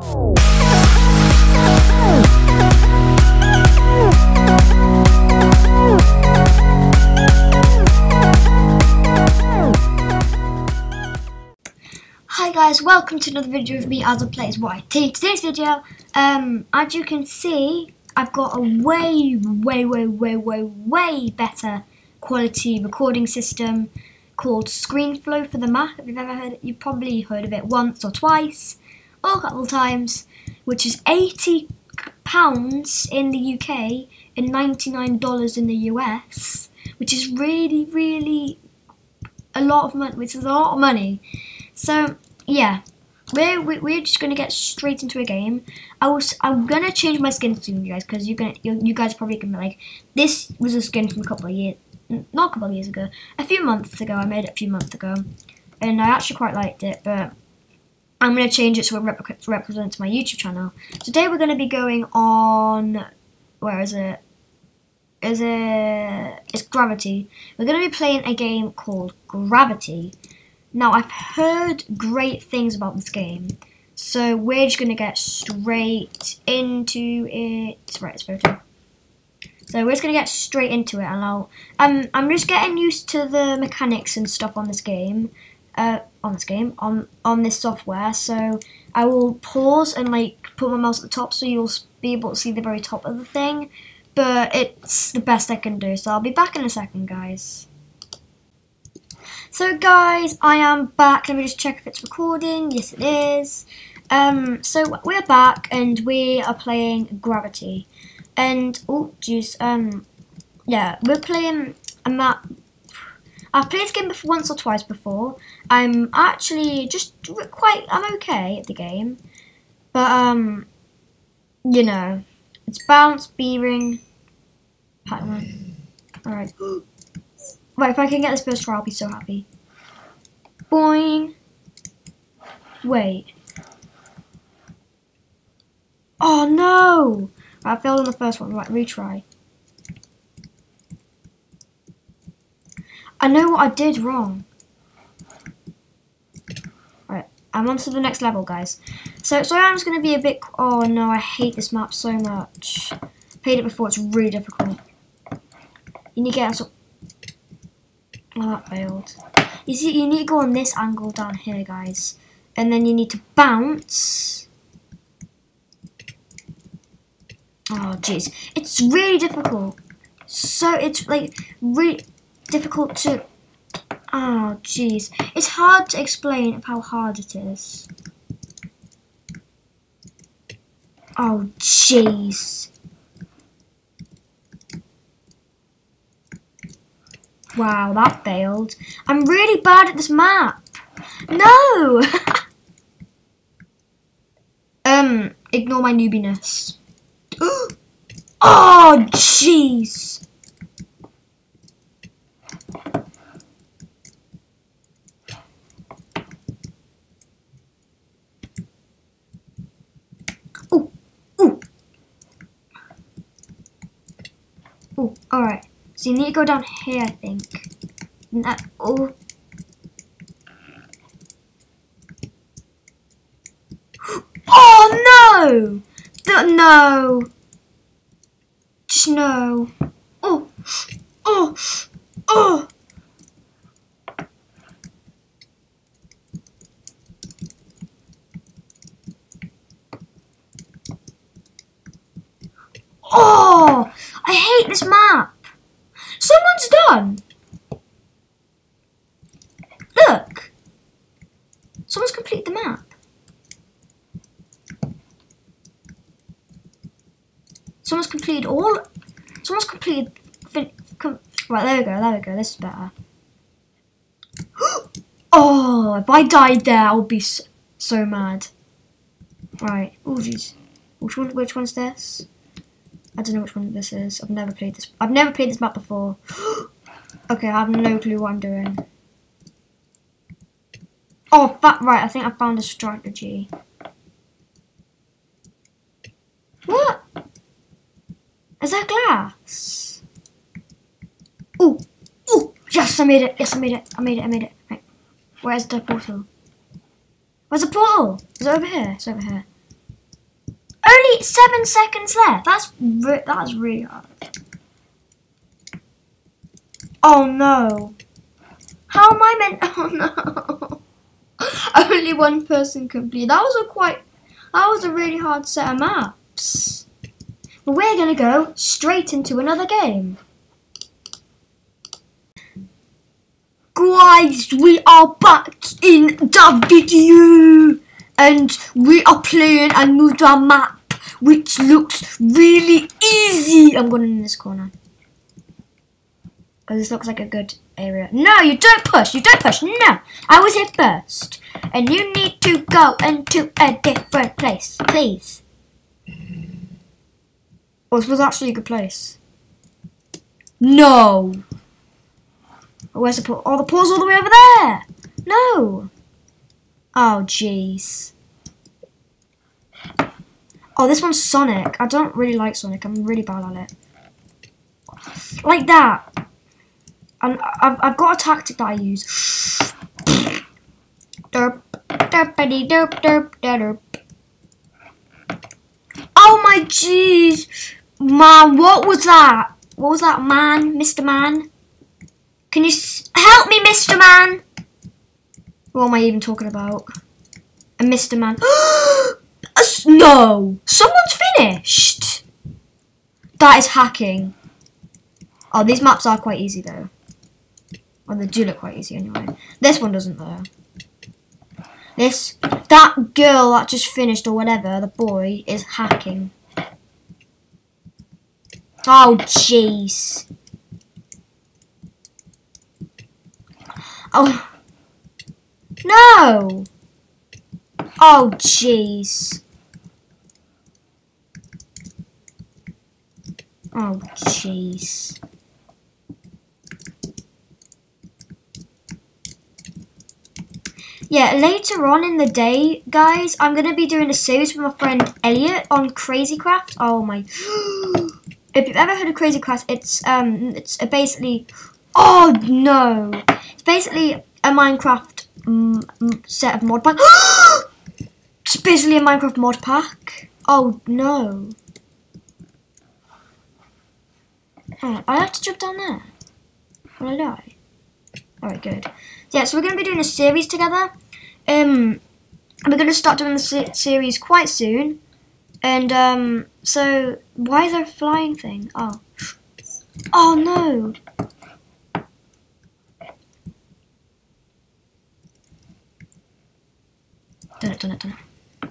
Hi guys, welcome to another video of me AzaPlayzYT. Today's video, um, as you can see, I've got a way, way, way, way, way, way better quality recording system called ScreenFlow for the Mac. If you've ever heard it, you've probably heard of it once or twice, a couple times, which is eighty pounds in the UK and ninety nine dollars in the US, which is really, really a lot of money. Which is a lot of money. So yeah, we're we're just gonna get straight into a game. I was I'm gonna change my skin soon, you guys, because you're gonna you, you guys probably gonna be like, this was a skin from a couple of years, not a couple of years ago, a few months ago. I made it a few months ago, and I actually quite liked it, but. I'm going to change it so it rep represents my YouTube channel. Today we're going to be going on, where is it? Is it, it's Gravity. We're going to be playing a game called Gravity. Now, I've heard great things about this game, so we're just going to get straight into it. Right, it's photo. So we're just going to get straight into it, and I'll, um, I'm just getting used to the mechanics and stuff on this game, uh, on this game, on, on this software, so I will pause and, like, put my mouse at the top so you'll be able to see the very top of the thing, but it's the best I can do, so I'll be back in a second, guys. So guys, I am back. Let me just check if it's recording. Yes, it is. Um, so we're back and we are playing Gravity. And, oh, jeez, um, yeah, we're playing a map. I've played this game once or twice before. I'm actually just quite, I'm okay at the game. But, um, you know, it's bounce, pattern. Alright. Right, if I can get this first try, I'll be so happy. Boing. Wait. Oh no! I failed on the first one. Right, retry. I know what I did wrong. Right, I'm on to the next level, guys. So, sorry, I'm just going to be a bit... Oh no, I hate this map so much. I played it before, it's really difficult. You need to get some Oh, that failed. You see, you need to go on this angle down here, guys. And then you need to bounce. Oh, jeez. It's really difficult. So, it's, like, really difficult to... Oh, jeez. It's hard to explain how hard it is. Oh, jeez. Wow, that failed. I'm really bad at this map. No! um, ignore my newbiness. oh, jeez! Oh, oh. Oh, alright. So you need to go down here, I think. That, oh. Oh no! The, no! Just no. Oh! Oh! Oh! I hate this map! Someone's done. Look. Someone's completed the map. Someone's completed all. Someone's completed. Com right, there we go. There we go. This is better. oh, if I died there, I would be so, so mad. Right. Oh, jeez. Which one? Which one's this? I don't know which one this is. I've never played this. I've never played this map before. Oh, okay, I have no clue what I'm doing. Oh, that right. I think I found a strategy. What? Is that glass? Oh, oh, yes, I made it. Yes, I made it. I made it. I made it. Right. Where's the portal? Where's the portal? Is it over here? It's over here. only seven seconds left. That's re- that's really hard. Oh no. How am I meant? Oh no. only one person complete. That was a quite. That was a really hard set of maps. But we're gonna go straight into another game. Guys, we are back in the video and we are playing another map which looks really easy. I'm going in this corner. Because this looks like a good area. No, you don't push. You don't push. No, I was here first. And you need to go into a different place, please. Oh, this was actually a good place. No. Where's the pool? Oh, the pool's all the way over there. No. Oh, jeez. Oh, this one's Sonic. I don't really like Sonic. I'm really bad at it. Like that. And I've, I've got a tactic that I use. derp, derpity, derp, derp, derp. Oh my jeez. Man, what was that? What was that, man? Mr. Man? Can you help me, Mr. Man? What am I even talking about? A Mr. Man. no! Someone's finished! That is hacking. Oh, these maps are quite easy though. Well, they do look quite easy anyway. This one doesn't though. This, that girl that just finished or whatever, the boy, is hacking. Oh, jeez. Oh. No! Oh, jeez. Oh, jeez. Yeah, later on in the day, guys, I'm going to be doing a series with my friend Elliot on Crazy Craft. Oh, my... if you've ever heard of Crazy Craft, it's, um, it's basically... Oh, no! It's basically a Minecraft mm, set of mod packs. it's basically a Minecraft mod pack. Oh no. I have to jump down there. Will I die? Alright, good. Yeah, so we're going to be doing a series together. Um, we're going to start doing the se series quite soon. And, um, so, why is there a flying thing? Oh. Oh no! Done it, done it, done it.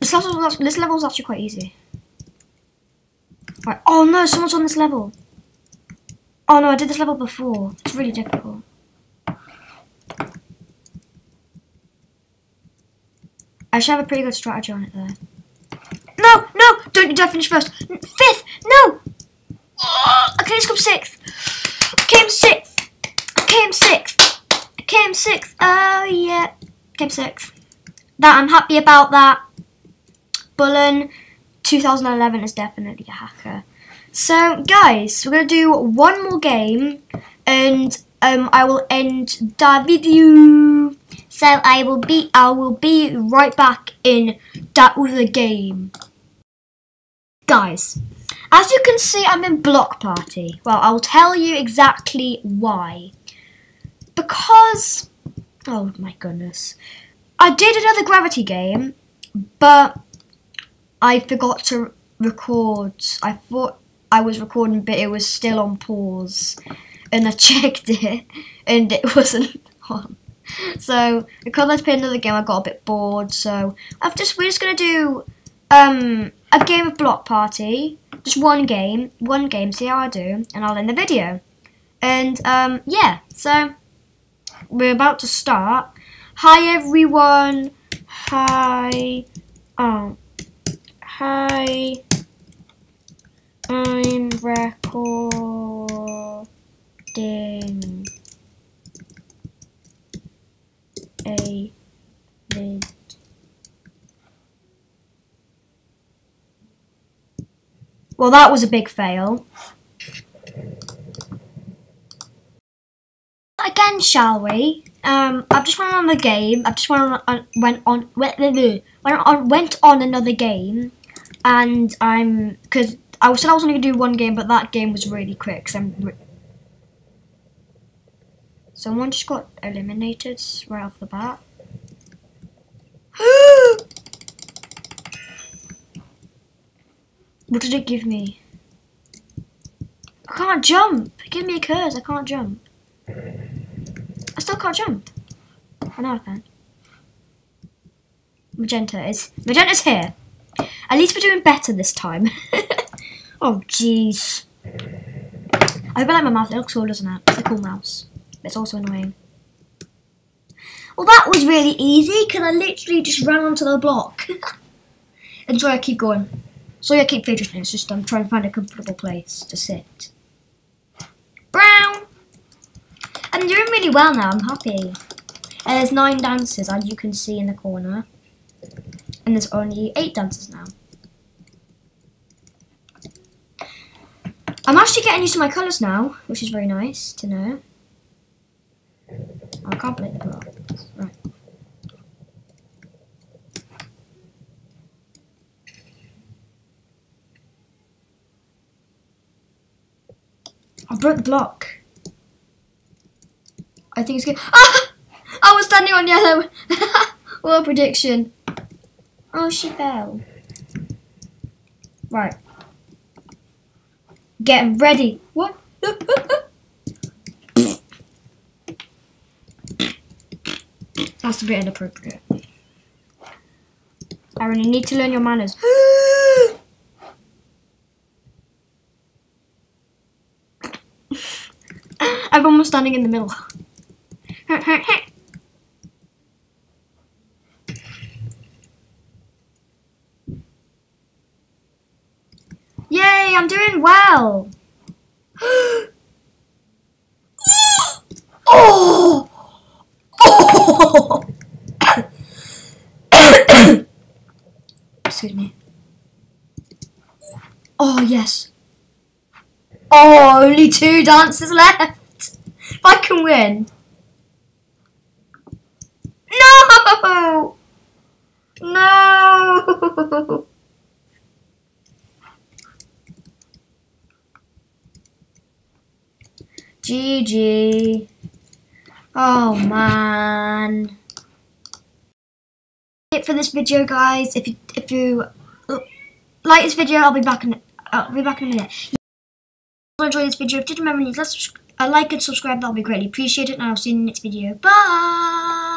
This level's, this level's actually quite easy. Right. Oh no, someone's on this level. Oh no, I did this level before. It's really difficult. I should have a pretty good strategy on it there. No, no, don't you dare finish first. Fifth, no. I came sixth. I came sixth. I came sixth. I came sixth. Oh yeah. came sixth. That I'm happy about that. Bullen 2011 is definitely a hacker. So guys, we're gonna do one more game and um, I will end the video. So I will be I will be right back in that other game. Guys, as you can see I'm in Block Party. Well, I'll tell you exactly why. Because Oh my goodness. I did another gravity game, but I forgot to record. I thought I was recording, but it was still on pause. And I checked it, and it wasn't on. So, because I played another game, I got a bit bored. So, I've just we're just gonna do um, a game of Block Party, just one game, one game. See how I do, and I'll end the video. And um, yeah, so we're about to start. Hi everyone. Hi. Um. Hi. I'm recording a. Well, that was a big fail. again, shall we? um, I've just went on the game. I've just went on, went on went, went on went on another game, and I'm because I said I was only gonna do one game, but that game was really quick. Cause I'm someone just got eliminated right off the bat. what did it give me? I can't jump. Give me a curse. I can't jump. I still can't jump. I know I can. Magenta is Magenta's here. At least we're doing better this time. oh jeez. I hope I like my mouse. It looks cool, doesn't it? It's a cool mouse. It's also annoying. Well, that was really easy because I literally just ran onto the block. and so I keep going. So I keep fidgeting. It's just I'm trying to find a comfortable place to sit. Brown. I'm doing really well now. I'm happy. And there's nine dancers, as you can see in the corner. And there's only eight dancers now. I'm actually getting used to my colours now, which is very nice to know. I can't blocks. Right. I broke the block. I think it's good. Ah! I was standing on yellow. what a prediction. Oh, she fell. Right. Get ready. What? That's a bit inappropriate. Aaron, you need to learn your manners. Everyone was standing in the middle. Yay, I'm doing well. oh! Oh! Excuse me. Oh, yes. Oh, only two dancers left. If I can win. No! No! GG. Oh man. It for this video, guys. If you if you like this video, I'll be back in I'll be back in a minute. If you enjoyed this video, if you did remember, let's a uh, like and subscribe. That'll be greatly appreciated. And I'll see you in the next video. Bye.